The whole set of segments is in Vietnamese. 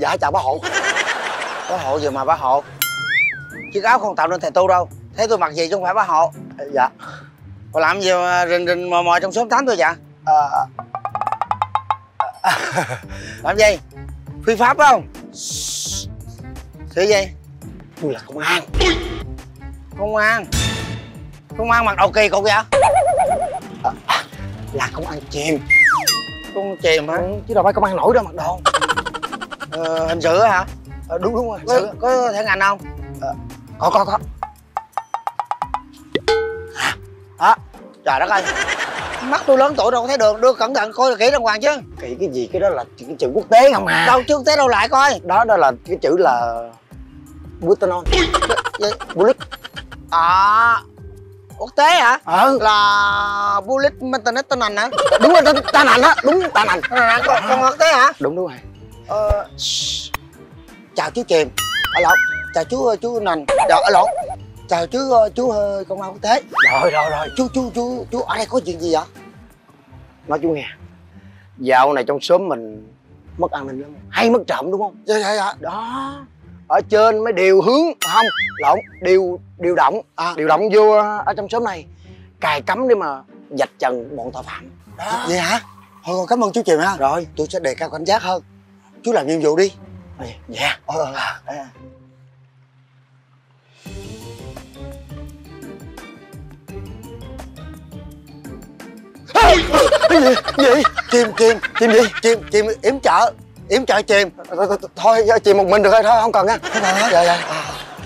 dạ chào bá hộ bá hộ gì mà bá hộ chiếc áo không tạo nên thầy tu đâu. Thấy tôi mặc gì chứ không phải bá hộ dạ. Còn làm gì mà rình rình mò mò trong xóm tám tôi dạ? À, làm gì? Phi pháp phải không? Thế gì? Tôi là công an. Công an? Công an mặc đầu kỳ cục vậy? À, là công an chìm. Công an chìm hả? Ừ, chứ đâu phải công an nổi đâu mặc đồ ờ, hình sự hả ờ, đúng đúng rồi có, sự. có thể ngành không ờ, có có có hả trời đất ơi mắt tôi lớn tuổi đâu có thấy đường đưa cẩn thận coi kỹ đàng hoàng chứ kỹ cái gì cái đó là cái chữ quốc tế không à đâu chứ quốc tế đâu lại coi đó đó là cái chữ là butanol bullet à quốc tế hả ừ là bullet international hả đúng rồi ta nành á đúng nành con, con quốc tế hả đúng đúng rồi ờ, chào chú chìm ở lộn chào chú chú nành. Dạ ở lộn chào chú chú công an quốc tế. Rồi rồi rồi. Chú chú chú chú ở đây có chuyện gì vậy? Nói chú nghe. Dạo này trong xóm mình mất an ninh lắm. Hay mất trộm đúng không? Dạ dạ dạ. Đó. Ở trên mới điều hướng. Không lộn điều điều động. À. điều động vô ở trong xóm này. Cài cấm để mà dạch trần bọn tội phạm. Đó vậy hả? Thôi con cảm ơn chú chìm ha. Rồi. Tôi sẽ đề cao cảnh giác hơn chú làm nhiệm vụ đi. Dạ. Ờ, ờ, ờ. cái gì? Gì? Chìm chìm chìm gì? Chìm chìm yểm trợ yểm trợ chìm. Thôi chìm một mình được thôi thôi không cần hả dạ dạ.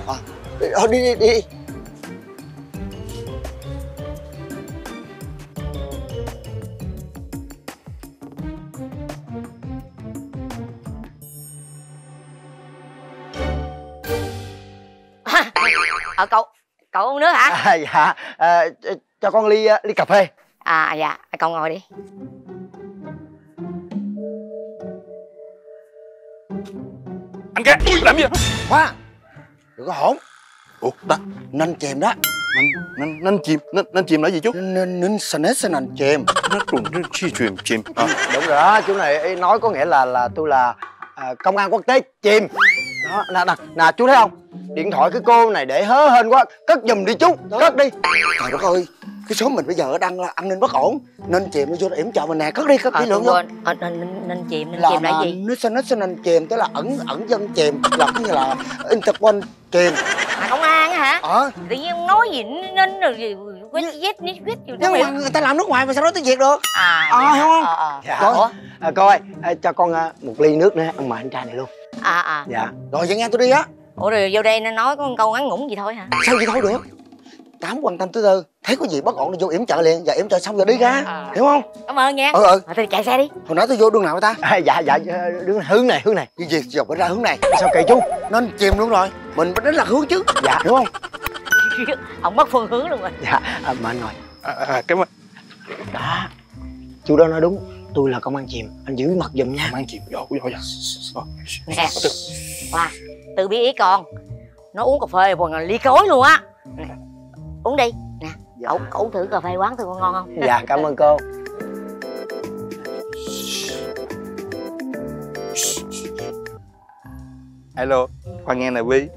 À, à. đi đi đi ờ cậu cậu uống nước hả? À, dạ. À, cho con ly ly cà phê. À dạ. Cậu ngồi đi. Anh cái làm gì khoa đừng có hỗn ủa ta nên chìm đó. Nên nên nên chìm nên nên chìm là gì chú? Nên nên snet sẽ nên chìm. Nó trùng nó chi chìm chìm. À. đúng rồi đó chú này nói có nghĩa là là tôi là à, công an quốc tế chìm. Đó nè nè nè chú thấy không điện thoại cái cô này để hớ hên quá cất giùm đi chú đó. cất đi. Trời đất ơi cái số mình bây giờ đang là an ninh bất ổn. Nên chìm nó vô yểm trợ mình nè cất đi cất à, lưỡng luôn à, nên, nên, nên chìm nên là chìm là gì? nó sẽ nó sẽ nên chìm tức là ẩn ẩn dân chìm là như là interpol chìm. À công an á hả? Ờ. Tự nhiên nói gì nên rồi gì quét vết nít vết nhưng mà người ta làm nước ngoài mà sao nói tiếng việt được? À ờ hiểu không? Ờ. dạ. Ủa? À, cô ơi à, cho con à, một ly nước nữa ăn mời anh trai này luôn. À à. Dạ. Rồi vậy nghe tôi đi á ủa rồi vô đây nó nói có câu ngắn ngủn gì thôi hả? Sao vậy thôi được? Tám quan tâm thứ tư thấy có gì bất ổn thì vô yểm trợ liền và yểm trợ xong rồi đi ra À. hiểu không? Cảm ơn nha. Ừ ừ. Rồi tôi chạy xe đi. Hồi nãy tôi vô đường nào ta? À, dạ dạ đứng hướng này hướng này. Cái gì giờ phải ra hướng này. Sao kỳ chú? Nên chìm luôn rồi. Mình phải đánh lạc hướng chứ. Dạ. Hiểu không? Ông mất phương hướng luôn rồi. Dạ à, mà anh ngồi. À, à, cảm ơn. Đó. Chú đó nói đúng. Tôi là công an chìm. Anh giữ mặt giùm nha. Mang chìm. Vô vô vô nè. Hoa từ bi ý con. Nó uống cà phê còn ly cối luôn á. Nè, uống đi. Nè cậu cậu thử cà phê quán tôi có ngon không? Dạ cảm ơn cô. Alo khoan nghe nè vi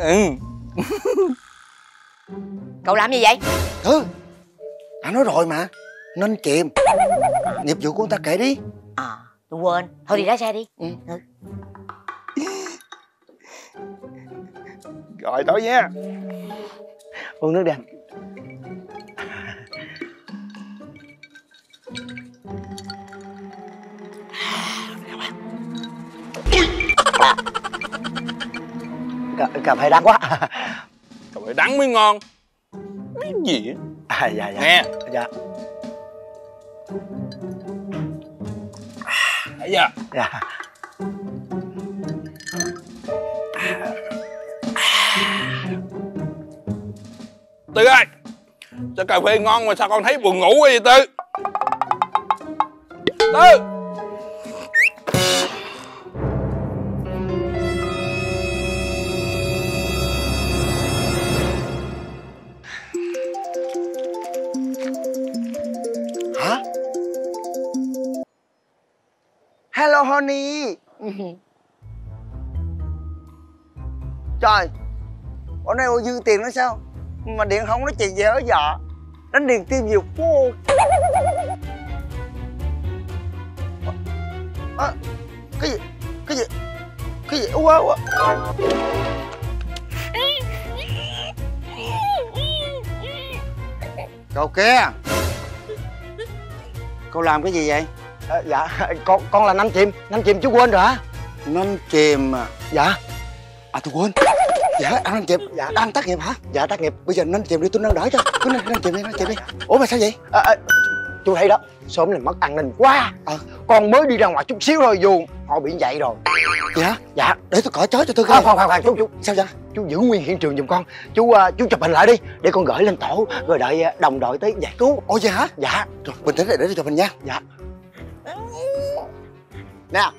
ừ. Cậu làm gì vậy? Ừ anh nói rồi mà. Nên chìm. Nghiệp vụ của người ta kể đi à tôi quên. Thôi đi lái xe đi. Ừ. ừ. gọi đó nha. Uống nước đi. Anh cà, cà phê đắng quá. Cà phê đắng mới ngon. Cái gì á? À, dạ dạ. Nè. Dạ nãy giờ dạ. Tư ơi sao cà phê ngon mà sao con thấy buồn ngủ quá vậy tư? Tư Hello Honey. trời bọn này dư tiền nữa sao? Mà điện không nói chuyện gì ở vợ đánh điện tim nhiều phố à, cái gì? Cái gì? Cái gì? Quá quá. cậu kia. Cậu làm cái gì vậy? À, dạ con con là năm chìm. Năm chìm chú quên rồi hả? Năm chìm à? Dạ. À tôi quên. Dạ anh năm chìm. Dạ đang tác nghiệp hả? Dạ tác nghiệp. Bây giờ năm chìm đi tôi nâng đỡ cho. Cứ năm chìm đi năm chìm đi. Ủa mà sao vậy? À, à, chú thấy đó sớm này mất an ninh quá. À, con mới đi ra ngoài chút xíu thôi dù họ bị vậy rồi. Dạ? Dạ. Để tôi cởi chớ cho tôi coi. Khoan khoan khoan chú chú. Sao vậy? Chú giữ nguyên hiện trường giùm con. Chú uh, chú chụp hình lại đi để con gửi lên tổ rồi đợi đồng đội tới giải cứu. Ồ vậy hả? Dạ. Rồi bình tĩnh để để tôi chụp hình nha. Dạ nè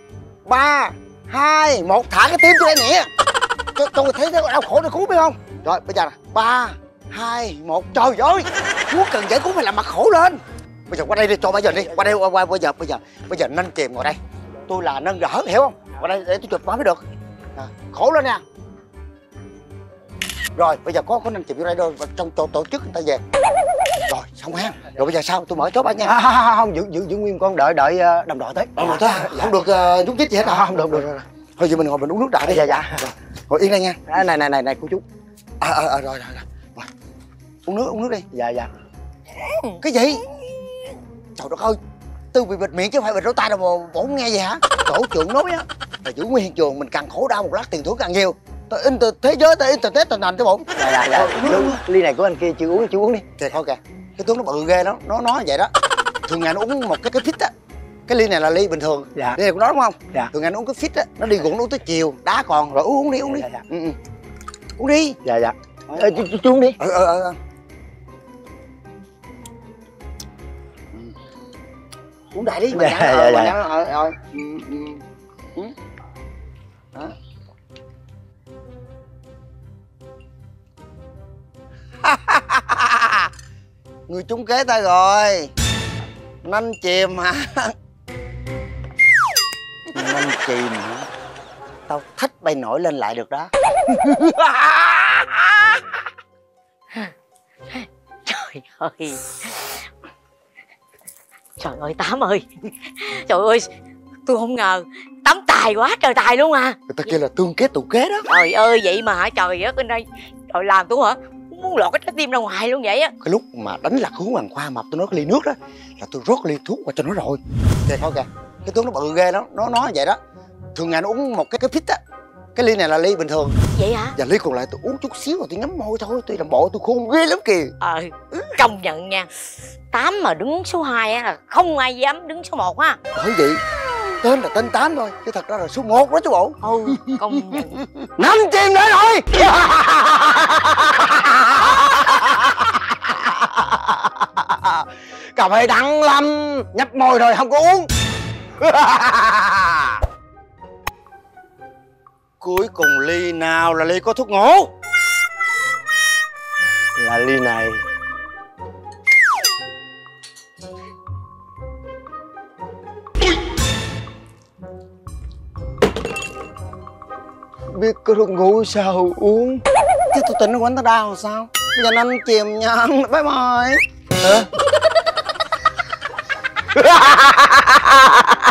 ba hai một thả cái tim cho đây nè. Cho cho người thấy thế đau khổ đau cứu biết không? Rồi bây giờ nè ba hai một trời ơi chúa cần giải cứu mày làm mặt khổ lên. Bây giờ qua đây đi cho bây giờ đi. Qua đây qua, qua bây giờ bây giờ bây giờ nâng chìm ngồi đây. Tôi là nâng đỡ hiểu không? Qua đây để tôi chụp nó mới được. À, khổ lên nè. Rồi bây giờ có có nâng chìm vô đây đâu trong tổ, tổ chức người ta về rồi xong ha. Rồi bây giờ sao? Tôi mở chốt bạn nha. À, không, không giữ giữ giữ nguyên con đợi đợi ờ, đồng đội tới. Đồng đội tới không được uh, nhúc nhích gì hết à không được được rồi thôi giờ mình ngồi mình uống nước đại đi. Dạ dạ. Rồi. ngồi yên đây nha. À, này này này này cô chú. À, à, à, rồi, rồi rồi. Rồi uống nước uống nước đi. Dạ dạ. Cái gì? Trời đất ơi tư bị bịt miệng chứ không phải bịt lỗ tai đâu mà bổ nghe gì hả? Tổ trưởng nói á là giữ nguyên hiện trường mình càng khổ đau một lát tiền thưởng càng nhiều inter thế giới tới internet tình hình chứ bổn dạ dạ dạ. Đúng ly này của anh kia chưa uống chưa uống đi. Kìa thôi kìa cái tướng nó bự ghê đó nó nói vậy đó. Thường ngày nó uống một cái cái fit á. Cái ly này là ly bình thường. Dạ. Ly này của nó đúng không? Dạ. Thường ngày nó uống cái fit á nó đi gụng nó uống tới chiều đá còn rồi uống, uống đi uống đi. Dạ, dạ. Ừ, ừ. uống đi. Dạ dạ. Ờ, chú, uống đi. Ừ, ừ, ừ. uống đại đi dạ, dạ, dạ, dạ. Rồi, người trúng kế ta rồi. Nanh chìm hả? Nanh chìm hả? Tao thích bay nổi lên lại được đó. Trời ơi. Trời ơi tám ơi. Trời ơi tôi không ngờ tắm tài quá trời tài luôn à. Người ta kêu là tương kết tụ kế đó. Trời ơi vậy mà hả? Trời ơi bên đây trời làm tôi hả muốn lọt cái trái tim ra ngoài luôn vậy á. Cái lúc mà đánh lạc hướng hoàng khoa mập tôi nói cái ly nước đó là tôi rót ly thuốc qua cho nó rồi. Kìa thôi kìa cái tướng nó bự ghê đó nó nói vậy đó. Thường ngày nó uống một cái cái fit á cái ly này là ly bình thường. Vậy hả? Và ly còn lại tôi uống chút xíu rồi tôi nhắm môi thôi tôi làm bộ tôi khôn ghê lắm kìa. Ờ công nhận nha. Tám mà đứng số 2 á là không ai dám đứng số 1 á. Bởi vậy tên là tên tám thôi chứ thật ra là số 1 đó chú bộ. Ừ công nhận. Năm chim nữa rồi cà phê đắng lắm, nhấp môi rồi không có uống. Cuối cùng ly nào là ly có thuốc ngủ? Là ly này. Biết có thuốc ngủ sao uống? Chứ tôi tỉnh quánh tao đau sao? Bây giờ anh chìm nha bye bye. Hả